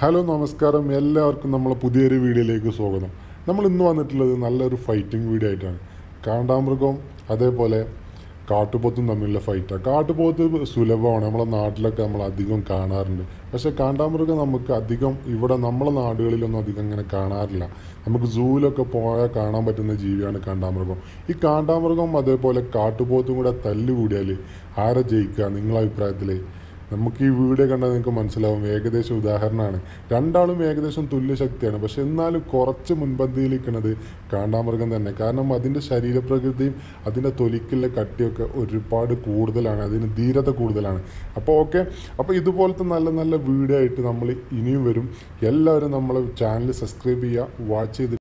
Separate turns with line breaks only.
Hello നമസ്കാരം. എല്ലാവർക്കും നമ്മളെ പുതിയൊരു വീഡിയോയിലേക്ക് സ്വാഗതം. നമ്മൾ ഇന്ന് വന്നിട്ടുള്ളത് നല്ലൊരു ഫൈറ്റിംഗ് വീഡിയോ ആയിട്ടാണ്. കാണ്ടാമൃഗവും അതേപോലെ കാട്ടുപോത്തും തമ്മിലുള്ള ഫൈറ്റാണ് കാട്ടുപോത്ത് സുലഭമാണ്. നമ്മളെ നാട്ടിലൊക്കെ നമ്മൾ അധികം കാണാറുണ്ട്. പക്ഷേ കാണ്ടാമൃഗം നമുക്ക് അധികം ഇവിടെ നമ്മളെ നാടുകളിലൊന്നും അധികം അങ്ങനെ കാണാറില്ല. നമുക്ക് സൂവിലൊക്കെ പോയാൽ കാണാൻ പറ്റുന്ന ജീവിയാണ് കാണ്ടാമൃഗം. ഈ കാണ്ടാമൃഗം അതേപോലെ കാട്ടുപോത്തും കൂടെ തല്ലുകൂടിയാൽ ആരെ ജയിക്കുക നിങ്ങളെ അഭിപ്രായത്തിൽ നമുക്ക് ഈ വീഡിയോ കണ്ടാൽ നിങ്ങൾക്ക് മനസ്സിലാവും. ഏകദേശം ഉദാഹരണമാണ്. രണ്ടാളും ഏകദേശം തുല്യ ശക്തിയാണ്. പക്ഷെ എന്നാലും കുറച്ച് മുൻപന്തിയിൽ നിൽക്കുന്നത് കാണ്ടാമൃഗം തന്നെ. കാരണം അതിന്റെ ശരീരപ്രകൃതിയും അതിന്റെ തൊലിക്കുള്ള കട്ടിയൊക്കെ ഒരുപാട് കൂടുതലാണ്. അതിന് ധീരത കൂടുതലാണ്. അപ്പോൾ ഓക്കെ. അപ്പോൾ ഇതുപോലത്തെ നല്ല നല്ല വീഡിയോ ആയിട്ട് നമ്മൾ ഇനിയും വരും. എല്ലാവരും നമ്മളെ ചാനൽ സബ്സ്ക്രൈബ് ചെയ്യുക വാച്ച് ചെയ്ത്